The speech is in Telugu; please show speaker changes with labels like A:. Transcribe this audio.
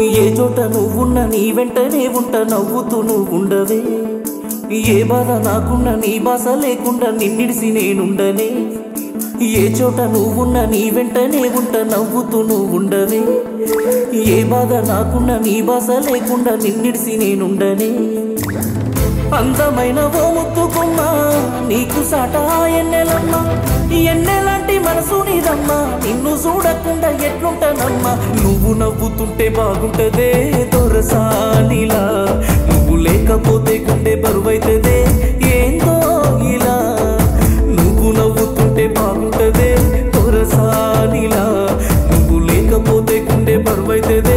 A: ఏ చోట నువ్వున్న నీ వెంటనే ఉంట నవ్వుతూ నువ్వు ఉండవే ఏ బాధ నాకున్న నీ బాధ లేకుండా నిన్నిడిసి నేనుండనే. ఏ చోట నువ్వున్న నీ వెంటనే ఉంట నవ్వుతూ నువ్వు ఉండవే ఏ బాధ నాకున్న నీ బాధ లేకుండా నిన్నిడిసి నేనుండనే. అందమైన ఓ ముత్తుకున్నా నీకు సాట ఎన్నెలమ్మా. ఎన్నెల బాగుంటదమ్మా నిన్ను చూడకుండా ఎట్లుంటానమ్మా? నువ్వు నవ్వుతుంటే బాగుంటదే దొరసానిలా. నువ్వు లేకపోతే గుండె బరువైతుందే ఏందో ఇలా. నువ్వు నవ్వుతుంటే బాగుంటదే దొరసానిలా. నువ్వు లేకపోతే గుండె బరువైతదే